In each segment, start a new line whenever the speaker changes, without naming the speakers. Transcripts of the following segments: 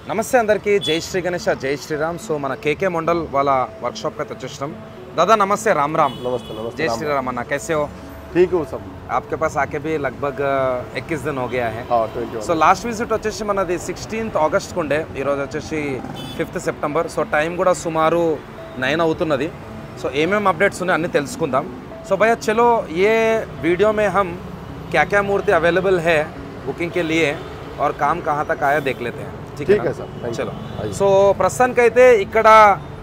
నమస్తే అందరికీ జై శ్రీ గణేష జై శ్రీరామ్ సో మన కేకే మండల్ వాళ్ళ వర్క్షాప్కి అయితే వచ్చేసినాం दादा नमस्ते राम राम
नमस्ते नमस्ते
जय श्री राम अन्ना कैसे हो
ठीक हो सब
आपके पास आके भी लगभग इक्कीस दिन हो गया है
हाँ ट्वेंटी
సో లాస్ట్ విజిట్ వచ్చేసి మనది సిక్స్టీన్త్ ఆగస్ట్కి ఉండే ఈరోజు వచ్చేసి ఫిఫ్త్ సెప్టెంబర్ సో టైం కూడా సుమారు నైన్ అవుతున్నది సో ఏమేమి అప్డేట్స్ ఉన్నాయి అన్నీ తెలుసుకుందాం సో भैया चलो ये वीडियो में हम क्या क्या मूर्ति अवेलेबल है बुकिंग के लिए और काम कहाँ तक आया देख लेते हैं చలో సో ప్రస్తుతానికైతే ఇక్కడ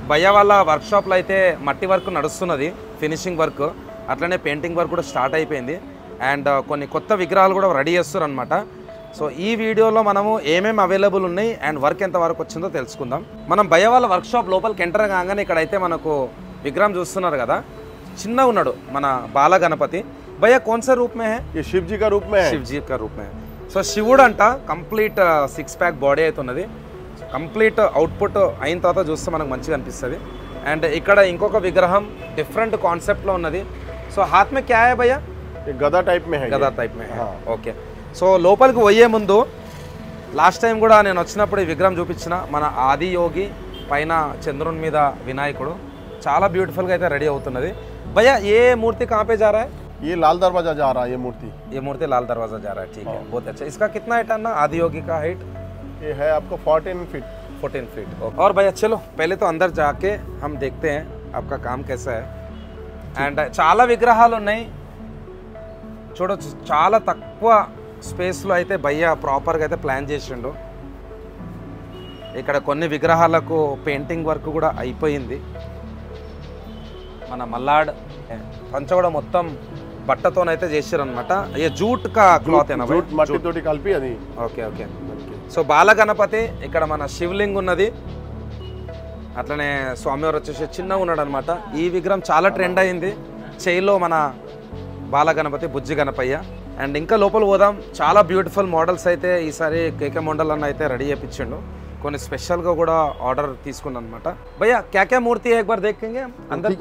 భయ వాళ్ళ వర్క్షాప్లో అయితే మట్టి వర్క్ నడుస్తున్నది ఫినిషింగ్ వర్క్ అట్లనే పెయింటింగ్ వర్క్ కూడా స్టార్ట్ అయిపోయింది. అండ్ uh, కొన్ని కొత్త విగ్రహాలు కూడా రెడీ చేస్తారు అనమాట సో ఈ వీడియోలో మనము ఏమేమి అవైలబుల్ ఉన్నాయి అండ్ వర్క్ ఎంత వరకు వచ్చిందో తెలుసుకుందాం. మనం భయ వాళ్ళ వర్క్షాప్ లోపలికి ఎంటర్ కాగానే ఇక్కడైతే మనకు విగ్రహం చూస్తున్నారు కదా. చిన్న ఉన్నాడు మన బాల గణపతి భయ కోన్ రూప్ మే హే?
శివ్జీ కా రూప్ మే
శివజీ కా రూప్ మే సో శివుడు అంట కంప్లీట్ సిక్స్ ప్యాక్ బాడీ అయితే ఉన్నది. కంప్లీట్ అవుట్పుట్ అయిన తర్వాత చూస్తే మనకు మంచిగా అనిపిస్తుంది. అండ్ ఇక్కడ ఇంకొక విగ్రహం డిఫరెంట్ కాన్సెప్ట్లో ఉన్నది. సో హాత్మ క్యా భయ్య?
గదా టైప్ మే
గదా టైప్ మే ఓకే. సో లోపలికి పోయే ముందు లాస్ట్ టైం కూడా నేను వచ్చినప్పుడు ఈ విగ్రహం చూపించిన మన ఆది యోగి పైన చంద్రుని మీద వినాయకుడు. చాలా బ్యూటిఫుల్గా అయితే రెడీ అవుతున్నది. భయ ఏ మూర్తి కాపే జారా
ये लाल दरवाजा जा रहा है ये मूर्ति
ये मूर्ति लाल दरवाजा जा रहा है ठीक है बहुत अच्छा इसका कितना हाइट है ना आदि योगी का हाइट
ये है आपको फोर्टीन फीट
14 फीट और भैया चलो पहले तो अंदर जाके हम देखते हैं आपका काम कैसा है అండ్ చాలా విగ్రహాలు ఉన్నాయి చూడొచ్చు చాలా తక్కువ స్పేస్లో అయితే భయ్య ప్రాపర్గా అయితే ప్లాన్ చేసిండు ఇక్కడ కొన్ని విగ్రహాలకు పెయింటింగ్ వర్క్ కూడా అయిపోయింది మన మల్లాడ్ పంచ కూడా మొత్తం బట్టతోనైతే చేసారనమాట అయ్యో జూట్ కా క్లాత్
జూట్ మట్టితోటి కలిపి అది.
Okay okay. సో బాలగణపతి ఇక్కడ మన శివలింగ్ ఉన్నది. అట్లనే స్వామివారు వచ్చేసి చిన్నగా ఉన్నాడు అనమాట ఈ విగ్రహం చాలా ట్రెండ్ అయింది. చేయిలో మన బాలగణపతి బుజ్జి గణపయ్య. అండ్ ఇంకా లోపల పోదాం. చాలా బ్యూటిఫుల్ మోడల్స్ అయితే ఈసారి కేకే మోడల్ అన్న అయితే రెడీ చేయించిండు కొన్ని స్పెషల్గా కూడా ఆర్డర్ తీసుకున్నాను అనమాట భయ్యా కేకే మూర్తి ఎక్ బార్ దేఖేంగే అందరు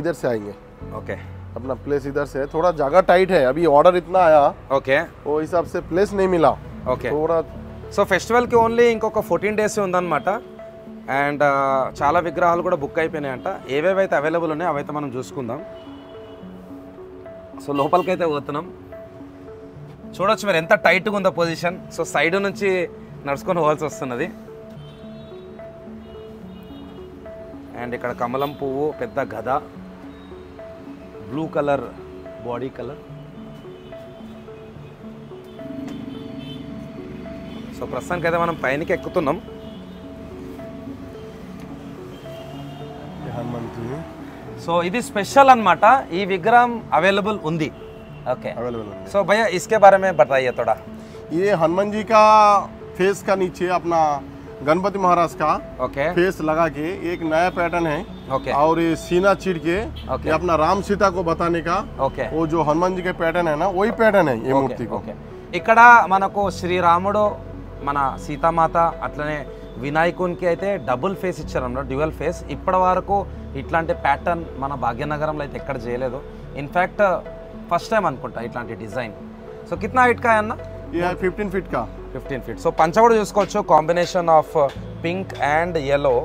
ఇదర్
సే
ఆయేంగే ఓకే.
इ- इधर से आएंगे
ओके
अपना प्लेस इधर से है थोड़ा जगह टाइट है अभी ऑर्डर इतना आया
ఓకే
वो हिसाब से प्लेस नहीं मिला
ఓకే
थोड़ा
సో ఫెస్టివల్కి ఓన్లీ ఇంకొక ఫోర్టీన్ డేస్ ఉందన్నమాట అండ్ చాలా విగ్రహాలు కూడా బుక్ అయిపోయినాయంట ఏవేవైతే అవైలబుల్ ఉన్నాయో అవైతే మనం చూసుకుందాం సో లోపలికైతే పోతున్నాం చూడొచ్చు మీరు ఎంత టైట్గా ఉందో పొజిషన్ సో సైడ్ నుంచి నడుచుకొని పోవాల్సి వస్తున్నది అండ్ ఇక్కడ కమలం పువ్వు పెద్ద గద blue
colour body colour.
So ప్రస్తుతానికైతే मैं पैन के सो इध स्पेषल विग्रह
अवेलबल
सो भैया इसके बारे में बताइए थोड़ा।
ये हनुमान जी का फेस का नीचे अपना गणपति महाराज का
okay.
फेस लगा के एक नया पैटर्न है।
okay.
और ये सीना चीर के
okay.
ये अपना राम सीता को बताने का
okay.
वो जो हनुमान जी के पैटर्न है ना वही पैटर्न है ये
okay.
मूर्ति को
okay. ఇక్కడ మనకు శ్రీరాముడు మన సీతామాత అట్లనే వినాయకునికి అయితే డబుల్ ఫేస్ ఇచ్చారు అన్నమాట డ్యువల్ ఫేస్ ఇప్పటి వరకు ఇట్లాంటి ప్యాటర్న్ మన భాగ్యనగరంలో అయితే ఎక్కడ చేయలేదు ఇన్ఫ్యాక్ట్ ఫస్ట్ టైం అనుకుంటా ఇట్లాంటి డిజైన్ సో కిత్నా ఫిట్ కా అన్న
ఫిఫ్టీన్ ఫిట్ కా
ఫిఫ్టీన్ ఫిట్ సో పంచ కూడా చూసుకోవచ్చు combination of pink and yellow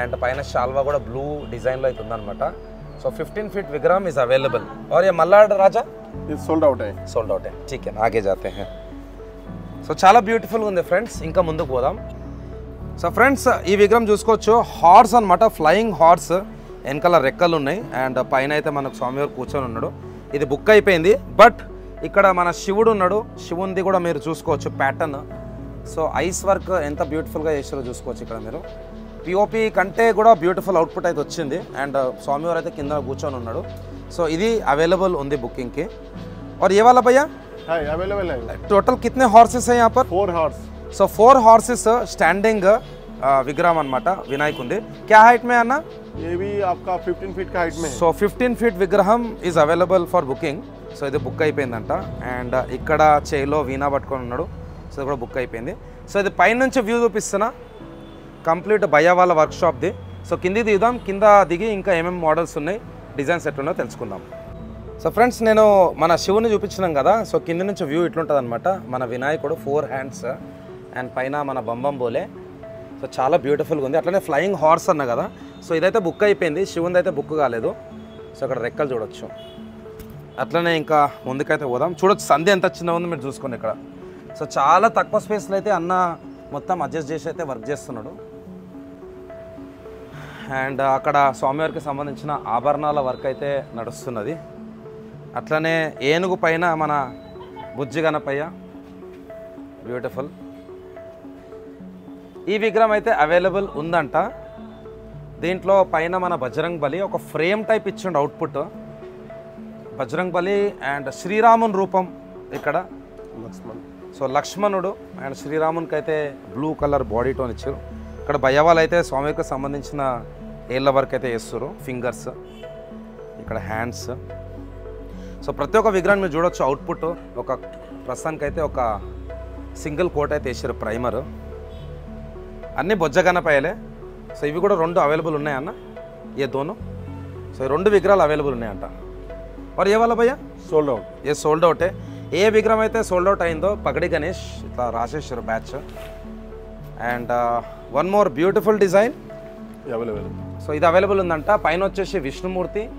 and పైన షాల్వా కూడా బ్లూ డిజైన్లో అయితే ఉందన్నమాట సో ఫిఫ్టీన్ ఫీట్ విగ్రహం ఇస్ అవైలబుల్ और ये మల్లాడ్ రాజా
ये सोल्ड आउट है
సోల్డ్ అవుట్ ठीक है ఆగే జాతే हैं సో చాలా బ్యూటిఫుల్గా ఉంది ఫ్రెండ్స్ ఇంకా ముందుకు పోదాం సో ఫ్రెండ్స్ ఈ విగ్రహం చూసుకోవచ్చు హార్స్ అన్నమాట ఫ్లయింగ్ హార్స్ వెనకాల రెక్కలు ఉన్నాయి అండ్ పైన అయితే మనకు స్వామివారు కూర్చొని ఉన్నాడు ఇది బుక్ అయిపోయింది బట్ ఇక్కడ మన శివుడు ఉన్నాడు శివునిది కూడా మీరు చూసుకోవచ్చు ప్యాటర్న్ సో ఐస్ వర్క్ ఎంత బ్యూటిఫుల్గా చేసారో చూసుకోవచ్చు ఇక్కడ మీరు పిఓపి కంటే కూడా బ్యూటిఫుల్ అవుట్పుట్ అయితే వచ్చింది అండ్ స్వామివారు అయితే కింద కూర్చొని ఉన్నాడు సో ఇది అవైలబుల్ ఉంది బుకింగ్కి और ये वाला भैया
है अवेलेबल है
टोटल कितने हॉर्सेस हैं यहाँ पर
four horse
so four horses standing విగ్రహం అనమాట వినాయక్ ఉంది క్యా హైట్ మే అన్న
ये भी आपका 15 फीट का हाइट में है
సో ఫిఫ్టీన్ ఫీట్ విగ్రహం is available for booking so ఇది బుక్ అయిపోయిందంట అండ్ ఇక్కడ చేయిలో వీణా పట్టుకొని ఉన్నాడు సో ఇది కూడా బుక్ అయిపోయింది సో ఇది పైనుంచి వ్యూ చూపిస్తున్నా కంప్లీట్ భయ వాళ్ళ వర్క్షాప్ది. సో కింది దిగుదాం కింద దిగి ఇంకా ఏమేమి మోడల్స్ ఉన్నాయి డిజైన్స్ ఎట్లున్నాయో తెలుసుకుందాం. సో ఫ్రెండ్స్ నేను మన శివుని చూపించినాం కదా సో కింది నుంచి వ్యూ ఇట్లుంటుంది అనమాట మన వినాయకుడు ఫోర్ హ్యాండ్స్ అండ్ పైన మన బంబం బోలే. సో చాలా బ్యూటిఫుల్గా ఉంది. అట్లనే ఫ్లయింగ్ హార్స్ అన్న కదా. సో ఇదైతే బుక్ అయిపోయింది శివుంది అయితే బుక్ కాలేదు. సో అక్కడ రెక్కలు చూడొచ్చు. అట్లనే ఇంకా ముందుకైతే పోదాం. చూడొచ్చు సంధి ఎంత చిన్న ఉంది మీరు చూసుకోండి ఇక్కడ. సో చాలా తక్కువ స్పేస్లో అయితే అన్న మొత్తం అడ్జస్ట్ చేసి అయితే వర్క్ చేస్తున్నాడు. అండ్ అక్కడ స్వామివారికి సంబంధించిన ఆభరణాల వర్క్ అయితే నడుస్తున్నది. అట్లనే ఏనుగు పైన మన బుజ్జి గణపయ్య. బ్యూటిఫుల్ ఈ విగ్రహం అయితే అవైలబుల్ ఉందంట. దీంట్లో పైన మన బజరంగ్ బలి ఒక ఫ్రేమ్ టైప్ ఇచ్చిండు అవుట్పుట్ బజరంగ్ బలి అండ్ శ్రీరాముని రూపం ఇక్కడ.
లక్ష్మణ్.
సో లక్ష్మణుడు అండ్ శ్రీరామునికి అయితే బ్లూ కలర్ బాడీ టోన్ ఇచ్చారు. ఇక్కడ భయవాళ్ళు అయితే స్వామికి సంబంధించిన ఏళ్ళ వరకు అయితే వేస్తారు ఫింగర్స్ ఇక్కడ హ్యాండ్స్ సో ప్రతి ఒక్క విగ్రహాన్ని మీరు చూడొచ్చు అవుట్పుట్ ఒక ప్రస్తుతానికి అయితే ఒక సింగిల్ కోట్ అయితే వేసారు ప్రైమర్ అన్నీ బొజ్జగనపాయలే సో ఇవి కూడా రెండు అవైలబుల్ ఉన్నాయన్న? ఏ దోను? సో రెండు విగ్రహాలు అవైలబుల్ ఉన్నాయంట. మరి ఏ వాళ్ళ
సోల్డ్ అవుట్
ఏ సోల్డ్ అవుటే ఏ? విగ్రహం అయితే సోల్డ్ అవుట్ అయిందో పగడి గణేష్ ఇట్లా రాసేశారు batch and one more beautiful design
available
so ఇది అవైలబుల్ ఉందంట. పైన వచ్చేసి Vishnumurthy.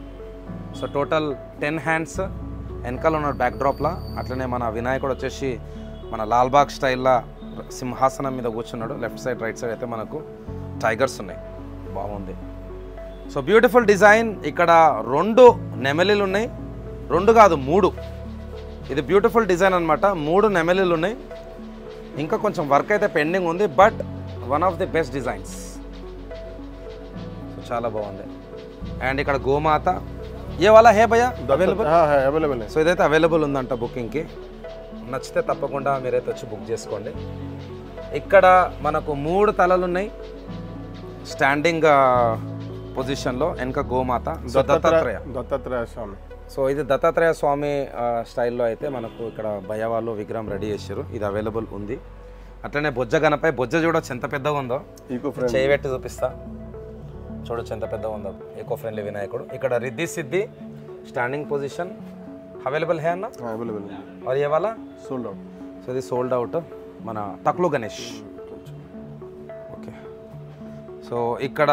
So total ten hands వెనకాల ఉన్న బ్యాక్ డ్రాప్లా అట్లనే మన వినాయకుడు వచ్చేసి మన లాల్బాగ్ స్టైల్లా సింహాసనం మీద కూర్చున్నాడు. లెఫ్ట్ సైడ్ రైట్ సైడ్ అయితే మనకు టైగర్స్ ఉన్నాయి. బాగుంది. సో బ్యూటిఫుల్ డిజైన్ ఇక్కడ రెండు నెమలిలు ఉన్నాయి. రెండు కాదు మూడు. ఇది బ్యూటిఫుల్ డిజైన్ అనమాట మూడు నెమలిలు ఉన్నాయి. ఇంకా కొంచెం వర్క్ అయితే పెండింగ్ ఉంది but one of the best designs చాలా బాగుంది. అండ్ ఇక్కడ గోమాత. ఏ వాళ్ళ? హే భయ అవైలబుల్
అవైలబుల్
సో ఇదైతే అవైలబుల్ ఉందంట బుకింగ్కి. నచ్చితే తప్పకుండా మీరైతే వచ్చి బుక్ చేసుకోండి. ఇక్కడ మనకు మూడు తలలు ఉన్నాయి స్టాండింగ్ పొజిషన్లో వెనక గోమాత. దత్తాత్రేయ.
దత్తాత్రేయ స్వామి.
సో ఇది దత్తాత్రేయ స్వామి స్టైల్లో అయితే మనకు ఇక్కడ భయవాళ్ళు విగ్రహం రెడీ చేశారు. ఇది అవైలబుల్ ఉంది. అట్లనే బొజ్జ గనపై బొజ్జ చూడొచ్చు ఎంత పెద్దగా ఉందో. చేయబెట్టి చూపిస్తా. చూడొచ్చు ఎంత పెద్దగా ఉందో ఎకో ఫ్రెండ్లీ వినాయకుడు ఇక్కడ రిద్ధి సిద్ధి స్టాండింగ్ పొజిషన్ అవైలబుల్ హే అన్న
हाँ अवेलेबल है
और ये वाला
सोल्ड आउट
సో ఇది సోల్డ్ అవుట్ మన తక్లు గణేష్ ఓకే సో ఇక్కడ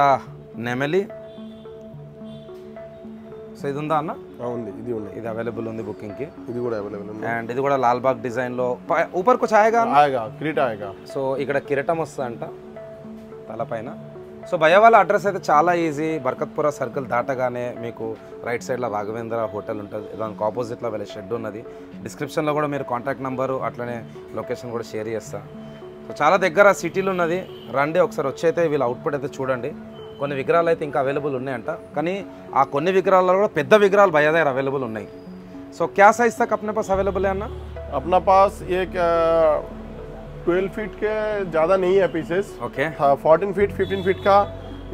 నెమలి సో ఇది ఉందా అన్న
हाँ ఉంది ఇది ఉన్నాయి
ఇది అవైలబుల్ ఉంది బుకింగ్కి
ఇది కూడా అవైలబుల్ ఉంది
అండ్ ఇది కూడా లాల్బాగ్ డిజైన్లో ఊపర్ కుచ్ ఆయేగా అన్న?
आएगा क्रीटा आएगा
సో ఇక్కడ కిరీటం వస్తుందంట తలపైన సో భయవాల అడ్రస్ అయితే చాలా ఈజీ. బర్కత్పుర సర్కిల్ దాటగానే మీకు రైట్ సైడ్లో రాఘవేంద్ర హోటల్ ఉంటుంది. దానికి ఆపోజిట్లో వెళ్ళే షెడ్ ఉన్నది. డిస్క్రిప్షన్లో కూడా మీరు కాంటాక్ట్ నెంబరు అట్లనే లొకేషన్ కూడా షేర్ చేస్తాను సో చాలా దగ్గర సిటీలు ఉన్నది. రండి ఒకసారి వచ్చైతే వీళ్ళ అవుట్పుట్ అయితే చూడండి. కొన్ని విగ్రహాలు అయితే ఇంకా అవైలబుల్ ఉన్నాయంట. కానీ ఆ కొన్ని విగ్రహాలలో కూడా పెద్ద విగ్రహాలు భయ దగ్గర అవైలబుల్ ఉన్నాయి. సో క్యా సైజ్ అప్నా పాస్ అవైలబుల్ అన్న?
అప్నా పాస్ ఏ ट्वेल्व फीट के ज़्यादा नहीं है pieces
okay
fourteen feet fifteen feet का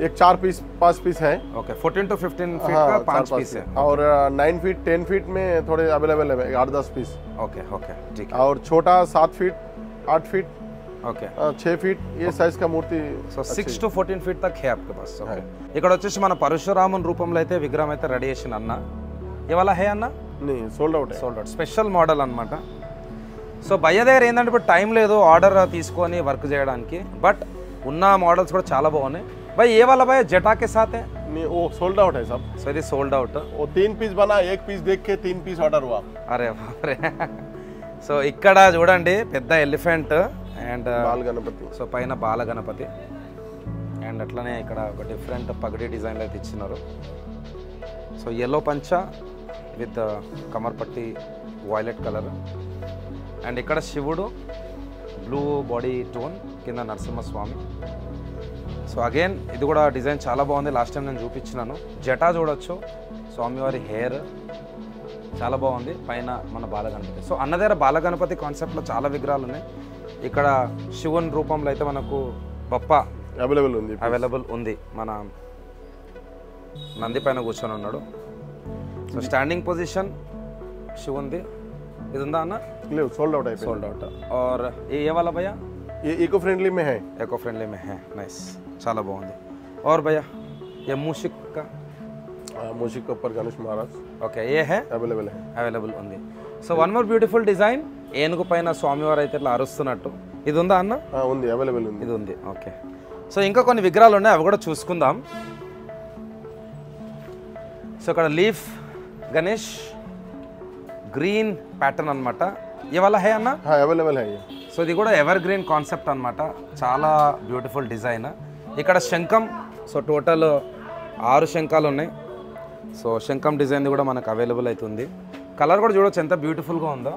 एक चार पीस पाँच पीस है
ओके 14 टू 15 फीट
हाँ,
का
चार
पांच
पाँच
पीस है
और नाइन फीट टेन फीट में थोड़े अवेलेबल है आठ दस पीस
ओके ओके ठीक है
और छोटा सात फीट आठ फीट
ओके
अ, छः फीट ये साइज का मूर्ति
so six to fourteen feet తక్ హే आपके पास ఓకే ఇక్కడ వచ్చేసి మన పరశురాముని రూపంలో అయితే విగ్రహం అయితే రెడీ చేసిన అన్న ఇవాళ హే అన్న
नहीं सोल्ड आउट है
సోల్డ్ అవుట్ స్పెషల్ మోడల్ అన్నమాట సో భయ్య దగ్గర ఏంటంటే ఇప్పుడు టైం లేదు ఆర్డర్ తీసుకొని వర్క్ చేయడానికి బట్ ఉన్న మోడల్స్ కూడా చాలా బాగున్నాయి భయ్ ఏ వాళ్ళ భయ జటాకే సాతే
नहीं वो सोल्ड आउट है सब
సో ఇది సోల్డ్ అవుట్
वो तीन पीस बना एक पीस देख के तीन पीस ऑर्डर हुआ
అరే బాప్రే సో ఇక్కడ చూడండి పెద్ద ఎలిఫెంట్ అండ్
बाल गणपति
సో పైన బాల గణపతి అండ్ అట్లనే ఇక్కడ ఒక డిఫరెంట్ పగడి డిజైన్లో అయితే ఇచ్చినారు సో ఎల్లో పంచ విత్ కమర్ పట్టి వైలెట్ కలర్ అండ్ ఇక్కడ శివుడు బ్లూ బాడీ టోన్ కింద నరసింహస్వామి. సో అగైన్ ఇది కూడా డిజైన్ చాలా బాగుంది. లాస్ట్ టైం నేను చూపించినాను. జటా చూడొచ్చు. స్వామివారి హెయిర్ చాలా బాగుంది. పైన మన బాలగణపతి. సో అన్న దగ్గర బాలగణపతి కాన్సెప్ట్లో చాలా విగ్రహాలు ఉన్నాయి. ఇక్కడ శివుని రూపంలో అయితే మనకు బొప్ప
అవైలబుల్ ఉంది.
అవైలబుల్ ఉంది. మన నంది పైన కూర్చొని ఉన్నాడు. సో స్టాండింగ్ పొజిషన్ శివుంది. ఇది ఉందా అన్న
ले सोल्ड आउट है
సోల్డ్ అవుట్ ఆర్ ఏ ఏ వాళ్ళ భయ్యా
ये इको फ्रेंडली में है
ఎకో ఫ్రెండ్లీ మే హే నైస్ చాలా బాగుంది और भैया ये मूषिक का
मूषिक के ऊपर गणेश महाराज
ఓకే ఏ హే
अवेलेबल है
అవైలబుల్ ఉంది so one more beautiful design ఏనుగు పైన స్వామివారు అయితే ఇట్లా అరుస్తున్నట్టు ఇది ఉందా అన్న
हाँ ఉంది అవైలబుల్ ఉంది
ఇది ఉంది ఓకే సో ఇంకా కొన్ని విగ్రహాలు ఉన్నాయి అవి కూడా చూసుకుందాం సో ఇక్కడ లీఫ్ గణేష్ గ్రీన్ ప్యాటర్న్ అనమాట ఇవాళ హే అన్న?
అవైలబుల్ హే
సో ఇది కూడా ఎవర్ గ్రీన్ కాన్సెప్ట్ అనమాట చాలా బ్యూటిఫుల్ డిజైన్. ఇక్కడ శంఖం సో టోటల్ ఆరు శంఖాలు ఉన్నాయి. సో శంఖం డిజైన్ కూడా మనకు అవైలబుల్ అవుతుంది. కలర్ కూడా చూడొచ్చు ఎంత బ్యూటిఫుల్గా ఉందో.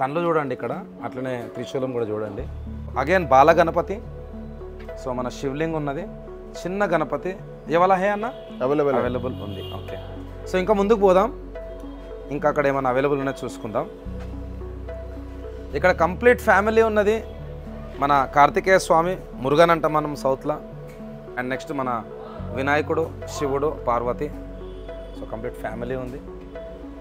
కళ్ళు చూడండి ఇక్కడ అట్లనే త్రిశూలం కూడా చూడండి. అగైన్ బాల గణపతి. సో మన శివలింగ్ ఉన్నది. చిన్న గణపతి. ఇవాళ హే అన్న?
అవైలబుల్
అవైలబుల్ ఉంది ఓకే సో ఇంకా ముందుకు పోదాం. ఇంకా అక్కడ ఏమైనా అవైలబుల్ ఉన్నాయో చూసుకుందాం. ఇక్కడ కంప్లీట్ ఫ్యామిలీ ఉన్నది మన కార్తికేయ స్వామి మురుగన్ అంటాం మనం సౌత్లో. అండ్ నెక్స్ట్ మన వినాయకుడు శివుడు పార్వతి. సో కంప్లీట్ ఫ్యామిలీ ఉంది.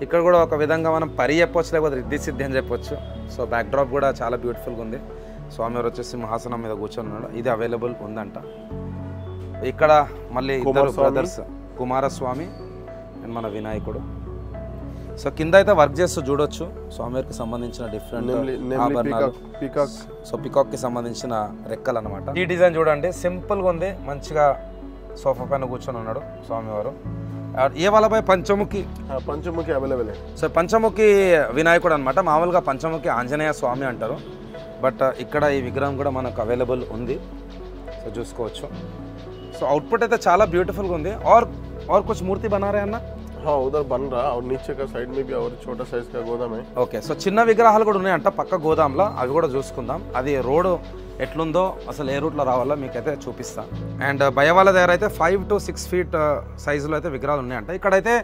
ఇక్కడ కూడా ఒక విధంగా మనం పరి చెప్పొచ్చు లేకపోతే రిద్ధి సిద్ధి అని చెప్పొచ్చు. సో బ్యాక్ డ్రాప్ కూడా చాలా బ్యూటిఫుల్గా ఉంది. స్వామివారు వచ్చేసి సింహాసనం మీద కూర్చొని ఉన్నాడు. ఇది అవైలబుల్ ఉందంట. ఇక్కడ మళ్ళీ ఇద్దరు. బ్రదర్స్ కుమారస్వామి అండ్ మన వినాయకుడు. సో కింద అయితే వర్క్ చేస్తూ చూడొచ్చు. స్వామివారికి సంబంధించిన డిఫరెంట్
పీకాక్
సో పీకాక్కి సంబంధించిన రెక్కలు అనమాట ఈ డిజైన్ చూడండి సింపుల్గా ఉంది మంచిగా సోఫా పైన కూర్చొని ఉన్నాడు స్వామివారు. ఏ వాళ్ళపై పంచముఖి?
పంచముఖి అవైలబుల్.
సో పంచముఖి వినాయకుడు అనమాట మామూలుగా పంచముఖి ఆంజనేయ స్వామి అంటారు. బట్ ఇక్కడ ఈ విగ్రహం కూడా మనకు అవైలబుల్ ఉంది. సో చూసుకోవచ్చు. సో అవుట్పుట్ అయితే చాలా బ్యూటిఫుల్గా ఉంది. ఆర్ ఆర్ కొంచెం మూర్తి బనారే అన్న?
हाँ उधर बन रहा और नीचे का साइड में भी और छोटा साइज का गोदाम है
ఓకే సో చిన్న విగ్రహాలు కూడా ఉన్నాయంట పక్క గోదాంలో అవి కూడా చూసుకుందాం అది రోడ్ ఎట్లుందో అసలు ఏ రూట్లో రావాలో మీకైతే చూపిస్తా అండ్ భయవాళ్ళ దగ్గర అయితే ఫైవ్ టు సిక్స్ ఫీట్ సైజులో అయితే విగ్రహాలు ఉన్నాయంట ఇక్కడైతే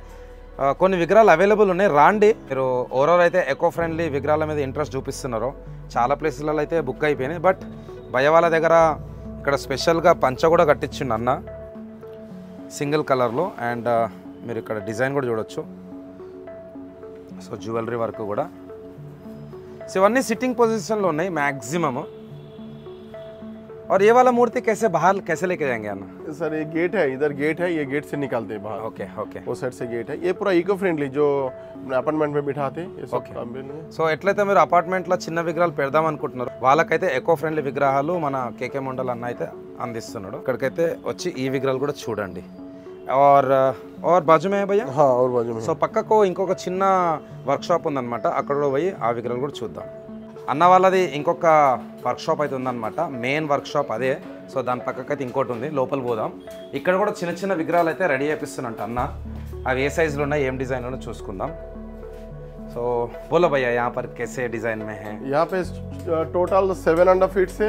ఆ, కొన్ని విగ్రహాలు అవైలబుల్ ఉన్నాయి రాండి మీరు ఓవరాల్ అయితే ఎకో ఫ్రెండ్లీ విగ్రహాల మీద ఇంట్రెస్ట్ చూపిస్తున్నారు చాలా ప్లేసులలో అయితే బుక్ అయిపోయినాయి బట్ భయవాళ్ళ దగ్గర ఇక్కడ స్పెషల్గా పంచ కూడా కట్టించిండు అన్న సింగిల్ కలర్లో అండ్ మీరు ఇక్కడ డిజైన్ కూడా చూడొచ్చు సో జ్యువెలరీ వర్క్ కూడా సో ఇవన్నీ సిట్టింగ్ పొజిషన్లో ఉన్నాయి మ్యాక్సిమమ్ और ये वाला मूर्ति कैसे बाहर कैसे लेके जाएंगे अन्न
सर ये गेट है इधर गेट है ये गेट से निकालते हैं बाहर
ओके ओके
वो साइड से गेट है ये पूरा इको फ्रेंडली जो अपार्टमेंट में बिठाते हैं ये सब
Okay.
काम भी नहीं है
సో ఎట్లయితే మీరు అపార్ట్మెంట్లో చిన్న విగ్రహాలు పెడదాం అనుకుంటున్నారు వాళ్ళకైతే ఎకో ఫ్రెండ్లీ విగ్రహాలు మన కేకే మండల్ అన్న అయితే అందిస్తున్నాడు ఇక్కడికైతే వచ్చి ఈ విగ్రహాలు కూడా చూడండి और और बाजू में है भैया
हाँ और बाजू में
సో పక్కకు ఇంకొక చిన్న వర్క్షాప్ ఉందన్నమాట అక్కడ కూడా పోయి ఆ విగ్రహాలు కూడా చూద్దాం అన్న వాళ్ళది ఇంకొక వర్క్షాప్ అయితే ఉందన్నమాట మెయిన్ వర్క్షాప్ అదే సో దాని పక్కకైతే ఇంకోటి ఉంది లోపల పోదాం ఇక్కడ కూడా చిన్న చిన్న విగ్రహాలు అయితే రెడీ చేపిస్తున్నట్ట అన్న అవి ఏ సైజులో ఉన్నాయి ఏం డిజైన్ ఉన్నాయో చూసుకుందాం సో బోలో భయ్యా यहाँ पर कैसे डिज़ाइन में है
यहाँ पे टोटल सेवन हंड्रेड फीट से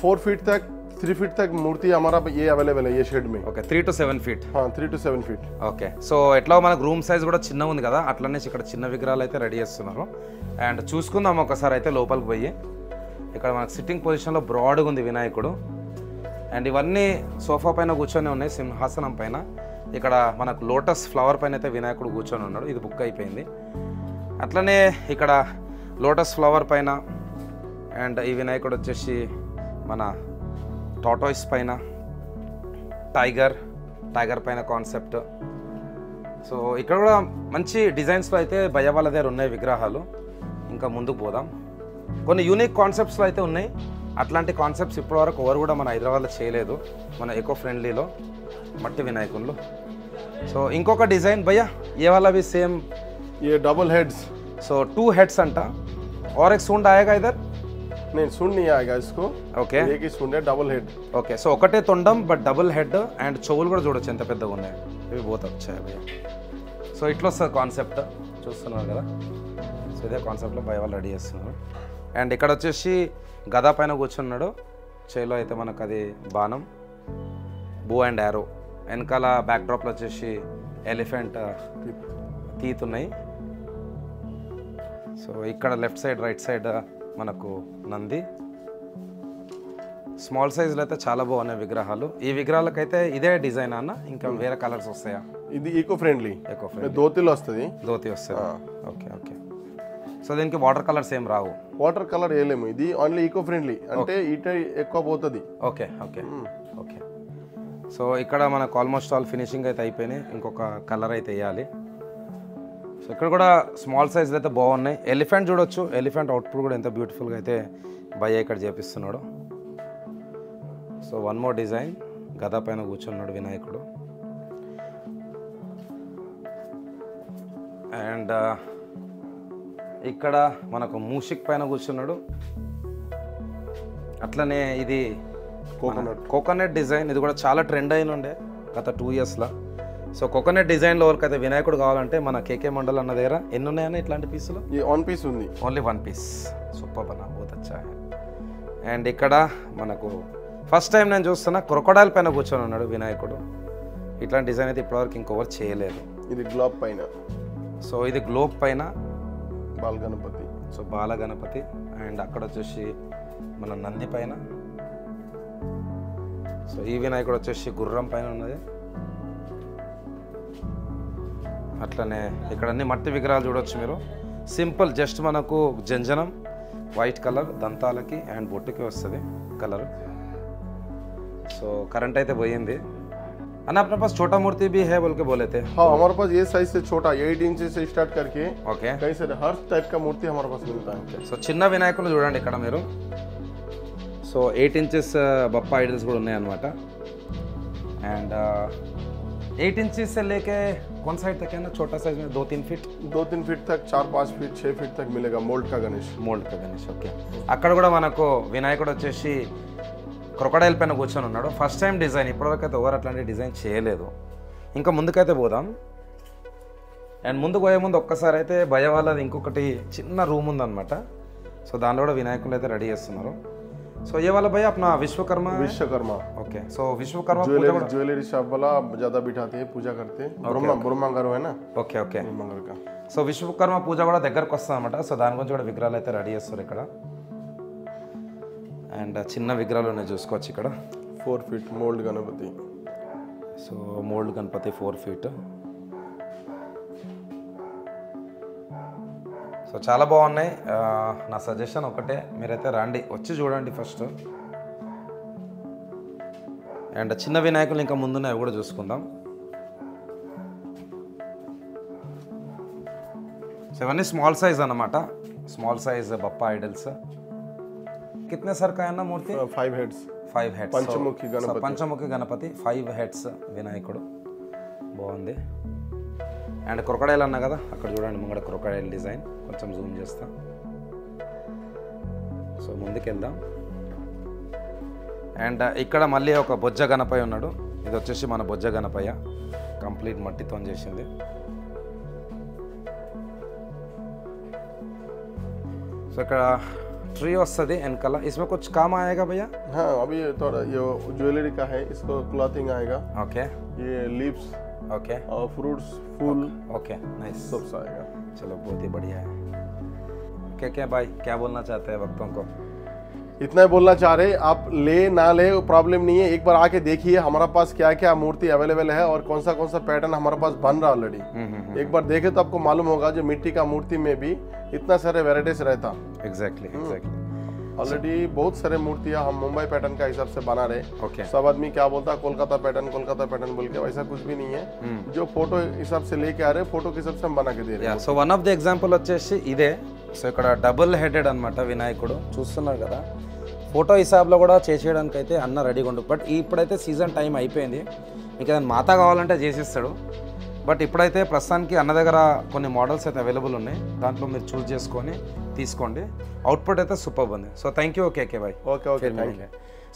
फोर फीट तक थ्री फीट तक मूर्ति हमारा ये अवेलेबल है ये शेड में
okay three to seven feet
हाँ three to seven feet
okay so ఎట్లా మనకు రూమ్ సైజ్ కూడా చిన్నగా ఉంది కదా అట్లనే ఇక్కడ చిన్న విగ్రహాలు అయితే రెడీ చేస్తున్నారు అండ్ చూసుకుందాం ఒకసారి అయితే లోపలికి పోయి ఇక్కడ మనకు సిట్టింగ్ పొజిషన్లో బ్రాడ్గా ఉంది వినాయకుడు అండ్ ఇవన్నీ సోఫా పైన కూర్చొని ఉన్నాయి సింహాసనం పైన ఇక్కడ మనకు లోటస్ ఫ్లవర్ పైన అయితే వినాయకుడు కూర్చొని ఉన్నాడు ఇది బుక్ అయిపోయింది అట్లనే ఇక్కడ లోటస్ ఫ్లవర్ పైన అండ్ ఈ వినాయకుడు వచ్చేసి మన టాటాయిస్ పైన టైగర్ టైగర్ పైన కాన్సెప్ట్ సో ఇక్కడ కూడా మంచి డిజైన్స్లో అయితే భయ వాళ్ళ దగ్గర ఉన్నాయి విగ్రహాలు ఇంకా ముందుకు పోదాం కొన్ని యూనిక్ కాన్సెప్ట్స్లో అయితే ఉన్నాయి అట్లాంటి కాన్సెప్ట్స్ ఇప్పటివరకు ఎవరు కూడా మన హైదరాబాద్లో చేయలేదు మన ఎకో ఫ్రెండ్లీలో మట్టి వినాయకుళ్ళు సో ఇంకొక డిజైన్ భయ్య ఏ వాళ్ళవి సేమ్
ये double heads
so two heads అంట और एक सूंड आएगा इधर
నేను సున్నియాగా ఇసుకో
ఓకే
ఏకి సున్నే డబుల్ హెడ్
ఓకే సో ఒకటే తొండం బట్ డబుల్ హెడ్ అండ్ చెవులు కూడా చూడొచ్చు ఎంత పెద్దగా ఉన్నాయి. ఇవి బోత్ వచ్చాయి సో ఇట్లా వస్తుంది కాన్సెప్ట్ చూస్తున్నారు కదా? సో ఇదే కాన్సెప్ట్లో బై వాళ్ళు రెడీ చేస్తున్నారు. అండ్ ఇక్కడ వచ్చేసి గదా పైన కూర్చున్నాడు. చేలో అయితే మనకు అది బాణం. బూ అండ్ యారో వెనకాల బ్యాక్ డ్రాప్లో వచ్చేసి ఎలిఫెంట్ తీతున్నాయి సో ఇక్కడ లెఫ్ట్ సైడ్ రైట్ సైడ్ మనకు నంది. స్మాల్ సైజులో అయితే చాలా బాగున్నాయి విగ్రహాలు. ఈ విగ్రహాలకైతే ఇదే డిజైన్ అన్న. ఇంకా వేరే కలర్స్ వస్తాయా?
ఇది ఈకో ఫ్రెండ్లీ
ఎక్కువ
దోతిలో వస్తుంది.
ధోతి వస్తాయి ఓకే ఓకే. సో దీనికి వాటర్ కలర్స్ ఏం రావు?
వాటర్ కలర్ వేయలేము ఇది ఓన్లీ ఈకో ఫ్రెండ్లీ అంటే ఇట ఎక్కువ పోతుంది.
Okay okay. ఓకే. సో ఇక్కడ మనకు ఆల్మోస్ట్ ఆల్ ఫినిషింగ్ అయితే అయిపోయినాయి. ఇంకొక కలర్ అయితే వేయాలి. సో ఇక్కడ కూడా స్మాల్ సైజ్ అయితే బాగున్నాయి. ఎలిఫెంట్ చూడొచ్చు. ఎలిఫెంట్ అవుట్పుట్ కూడా ఎంత బ్యూటిఫుల్గా అయితే భయ్య ఇక్కడ చేపిస్తున్నాడు. సో వన్ మోర్ డిజైన్ గద పైన కూర్చున్నాడు వినాయకుడు. అండ్ ఇక్కడ మనకు మూషిక్ పైన కూర్చున్నాడు. అట్లనే ఇది
కోకోనట్
కోకోనట్ డిజైన్ ఇది కూడా చాలా ట్రెండ్ అయిన ఉండే గత టూ ఇయర్స్లో సో కోకోనట్ డిజైన్లో అయితే వినాయకుడు కావాలంటే మన కేకే మండల్ అన్న దగ్గర ఎన్ని ఉన్నాయన్న ఇట్లాంటి పీసులు?
వన్ పీస్ ఉంది.
ఓన్లీ వన్ పీస్ సూపర్ అన్న బోత్ అండ్ ఇక్కడ మనకు ఫస్ట్ టైం నేను చూస్తున్నా క్రొకడాయిల్ పైన కూర్చొని ఉన్నాడు వినాయకుడు. ఇట్లాంటి డిజైన్ అయితే ఇప్పటివరకు ఇంకొకరు చేయలేదు.
ఇది గ్లోబ్ పైన.
సో ఇది గ్లోబ్ పైన
బాలగణపతి.
సో బాలగణపతి. అండ్ అక్కడ వచ్చేసి మన నంది పైన. సో ఈ వినాయకుడు వచ్చేసి గుర్రం పైన ఉన్నది. అట్లనే ఇక్కడ అన్ని మట్టి విగ్రహాలు చూడొచ్చు మీరు సింపుల్ జస్ట్ మనకు జంజనం వైట్ కలర్ దంతాలకి అండ్ బొట్టుకి వస్తుంది కలర్ సో కరెంట్ అయితే పోయింది అన్న अपने पास छोटा मूर्ति भी है बोल के बोले थे
हाँ हमारे पास ये साइज से छोटा एट इंच से स्टार्ट करके
ఓకే
कई सारे हर टाइप का मूर्ति हमारे पास मिलता है
సో చిన్న వినాయకులు చూడండి ఇక్కడ మీరు so eight inches Bappa idols కూడా ఉన్నాయన్నమాట అండ్ ఎయిట్ ఇంచెస్ से लेके कौन साइड तक है ना छोटा साइज में दो तीन फीट
दो तीन फीट तक चार पाँच फीट छः फीट तक मिलेगा मोल्ड का गणेश
మోల్డ్ గణేష్ ఓకే అక్కడ కూడా మనకు వినాయకుడు వచ్చేసి క్రొకడైల్ పైన కూర్చొని ఉన్నాడు ఫస్ట్ టైం డిజైన్ ఇప్పటివరకు అయితే ఎవరు అట్లాంటి డిజైన్ చేయలేదు ఇంకా ముందుకైతే పోదాం అండ్ ముందుకు పోయే ముందు ఒక్కసారి అయితే భయ వాళ్ళది ఇంకొకటి చిన్న రూమ్ ఉందన్నమాట సో దానిలో కూడా వినాయకులు అయితే రెడీ చేస్తున్నారు సో ఏ వాళ్ళ భయ అప్నా విశ్వకర్మ
विश्वकर्मा
ఓకే సో విశ్వకర్మ పూజ
ज्वेलरी
కూడా
ज्वेलरी शॉप वाला ज्यादा बिठाते हैं पूजा करते हैं ब्रह्मा ब्रह्मांगर है ना
ఓకే ఓకే
ब्रह्मांगर का
సో విశ్వకర్మ పూజ కూడా దగ్గరకు వస్తుంది అనమాట సో దాని గురించి కూడా విగ్రహాలు అయితే రెడీ చేస్తారు ఇక్కడ అండ్ చిన్న విగ్రహాలు ఉన్నాయి చూసుకోవచ్చు ఇక్కడ
four feet mould Ganpati
so mould Ganpati four feet so చాలా బాగున్నాయి. నా సజెషన్ ఒకటే మీరైతే రండి. వచ్చి చూడండి ఫస్ట్. అండ్ చిన్న వినాయకులు ఇంకా ముందున్నాయి కూడా చూసుకుందాం. సో ఇవన్నీ స్మాల్ సైజ్ అనమాట స్మాల్ సైజ్ బప్పా ఐడల్స్. కిత్నే సర్ కాయన్న మూర్తి?
Five heads
five heads
Panchamukhi Ganapati.
Panchamukhi Ganapati five heads వినాయకుడు. బాగుంది. అండ్ క్రొకడైల్ అన్నా కదా అక్కడ చూడండి ముంగడ క్రొకడైల్ డిజైన్ కొంచెం జూమ్ చేస్తా సో ముందుకెళ్దాం అండ్ ఇక్కడ మళ్ళీ ఒక బొజ్జ గణపయ్య ఉన్నాడు ఇది వచ్చేసి మన బొజ్జ గణపయ్య కంప్లీట్ మట్టితో చేసింది సో ఇక్కడ ट्री और सदे एंड कला इसमें कुछ काम आएगा भैया
हाँ अभी थोड़ा ये ज्वेलरी का है इसको क्लॉथिंग आएगा
ओके okay.
ये लिप्स
ओके
और फ्रूट्स फूल
ओके नाइस
सब आएगा
चलो बहुत ही बढ़िया है। क्या क्या भाई क्या बोलना चाहते हैं भक्तों को?
इतना ही बोलना चाह रहे आप ले ना ले प्रॉब्लम नहीं है। एक बार आके देखिए हमारा पास क्या क्या मूर्ति अवेलेबल है और कौन सा कौन सा पैटर्न हमारे पास बन रहा ऑलरेडी एक बार देखे तो आपको मालूम होगा जो मिट्टी का मूर्ति में भी इतना सारे वेराइटीज रहता।
एग्जैक्टली exactly, एग्जैक्टली
ऑलरेडी बहुत सारे मूर्तियां हम मुंबई पैटर्न का हिसाब से बना रहे
ओके
सब आदमी क्या बोलता है कोलकाता पैटर्न कोलकाता पैटर्न बोल के वैसा कुछ भी नहीं है जो फोटो हिसाब से लेके आ रहे हैं फोटो के हिसाब से हम बना के दे रहे
yeah so one of the example వచ్చేసి ఇదే సో ఇక్కడ డబుల్ హెడెడ్ అనమాట వినాయకుడు చూస్తున్నారు కదా ఫోటో హిసాబ్లో కూడా చేసేయడానికి అయితే అన్న రెడీగా ఉండు బట్ ఇప్పుడైతే సీజన్ టైం అయిపోయింది మీకు ఏదైనా మాత కావాలంటే చేసిస్తాడు బట్ ఇప్పుడైతే ప్రస్తుతానికి అన్న దగ్గర కొన్ని మోడల్స్ అయితే అవైలబుల్ ఉన్నాయి. దాంట్లో మీరు చూస్ చేసుకొని తీసుకోండి. అవుట్పుట్ అయితే సూపర్ ఉంది. So thank
you KK bye okay okay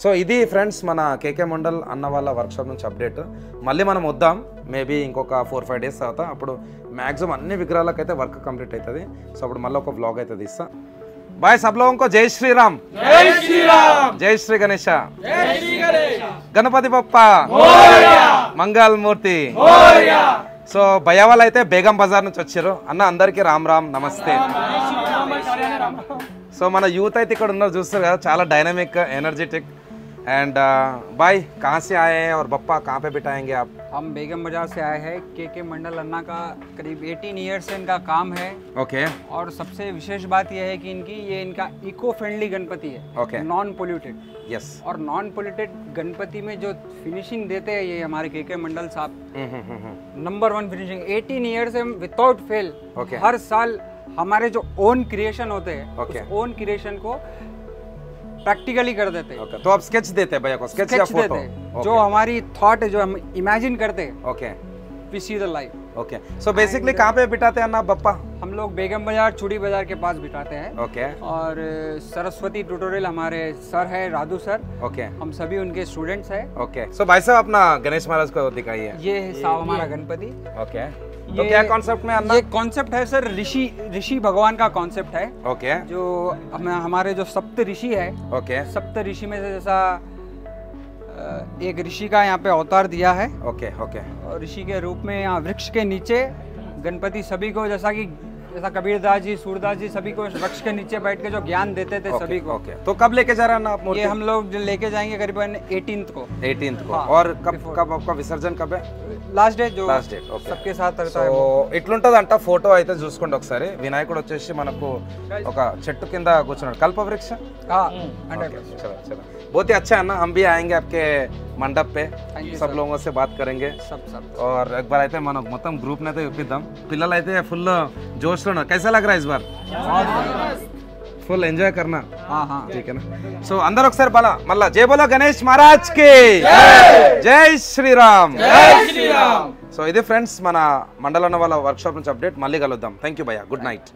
so ఇది ఫ్రెండ్స్ మన కేకే మండల్ అన్న వాళ్ళ వర్క్షాప్ నుంచి అప్డేట్ మళ్ళీ మనం వద్దాం. మేబీ ఇంకొక ఫోర్ ఫైవ్ డేస్ తర్వాత అప్పుడు మ్యాక్సిమం అన్ని విగ్రహాలకైతే వర్క్ కంప్లీట్ అవుతుంది సో అప్పుడు మళ్ళీ ఒక బ్లాగ్ అయితే తీస్తా. బాయ్ సబ్లోంకో. జై శ్రీరామ్. జై శ్రీ గణేష. గణపతి బప్ప. మంగళమూర్తి. సో భయ వాళ్ళు అయితే బేగం బజార్ నుంచి వచ్చారు. అన్న అందరికీ రామ్ రామ్ నమస్తే. సో మన యూత్ అయితే ఇక్కడ ఉన్నారు చూస్తారు కదా చాలా డైనమిక్ ఎనర్జెటిక్ एंड भाई कहाँ से आए हैं और बप्पा कहाँ पे बिठाएँगे आप?
हम बेगम बाज़ार से आए हैं। के के मंडल अन्ना का करीब 18 ईयर से इनका काम है।
Okay okay.
और सबसे विशेष बात यह है कि इनकी ये इनका इको फ्रेंडली गणपति है।
Okay.
नॉन पोल्यूटेड
यस
और नॉन पोल्यूटेड गणपति में जो फिनिशिंग देते हैं ये हमारे के के मंडल साहब। नंबर वन फिनिशिंग 18 ईयर से विदाउट फेल
Okay.
हर साल हमारे जो ओन क्रिएशन होते हैं
Okay.
उस ओन क्रिएशन को प्रैक्टिकली कर देते।
ओके तो आप स्केच देते हैं भैया को स्केच या फ़ोटो
देते जो हमारी थॉट है जो हम इमेजिन करते
हैं।
Okay we see the
life okay so basically कहाँ पे बिठाते हैं अन्ना बप्पा?
हम लोग बेगम बाज़ार चूड़ी बाज़ार के पास बिठाते हैं।
Okay
okay. और सरस्वती ट्यूटोरियल हमारे सर है राधु सर
ओके okay.
हम सभी उनके स्टूडेंट्स हैं।
ओके सो भाई साहब अपना गणेश महाराज को दिखाइए।
ये है साव हमारा गणपति।
ओके तो क्या कॉन्सेप्ट में अन्ना?
ये कॉन्सेप्ट है सर ऋषि ऋषि भगवान का कॉन्सेप्ट है।
ओके
जो हम हमारे जो सप्त ऋषि है
ओके
सप्त ऋषि में से जैसा एक ऋषि का यहाँ पे अवतार दिया है।
ओके ओके
और ऋषि के रूप में यहाँ वृक्ष के नीचे गणपति सभी को जैसा कि जैसा कबीरदास जी सूरदास जी सभी को वृक्ष के नीचे बैठ के जो ज्ञान देते थे सभी
ओके
को
ओके तो कब लेके जा रहे हैं अन्ना आप मूर्ति
ये हम लोग जो लेके जाएंगे करीबन 18th को
18th को
हाँ,
और कब
before.
कब आपका विसर्जन कब है
లాస్ట్ డే जो
Last date, okay.
सबके साथ रहता
సో
है वो।
ఇట్లుంటది అంట ఫోటో అయితే చూసుకోండి ఒకసారి వినాయకుడు వచ్చేసి మనకు ఒక చెట్టు కింద కూర్చున్నాడు కల్ప వృక్ష
हाँ
ओके, चलो चलो बहुत ही अच्छा है ना हम भी आएंगे आपके मंडप पे
you,
सब
sir.
लोगों से बात करेंगे
सब सब
और एक बार అయితే మనం మొత్తం గ్రూప్ అయితే చూపిద్దాం పిల్లలు అయితే ఫుల్ జోష్ లో ఉన్నారు कैसा लग रहा है इस बार ఫుల్ ఎంజాయ్ करना
हाँ हाँ
ठीक है ना సో అందరూ ఒకసారి బల మళ్ళా జై బోలో గణేష్ మహారాజ్ కి జై శ్రీరామ్ జై శ్రీరామ్ సో ఇది ఫ్రెండ్స్ మన మండలం వాళ్ళ వర్క్ షాప్ నుంచి అప్డేట్ మళ్ళీ కలుద్దాం థ్యాంక్ యూ భయ్య గుడ్ నైట్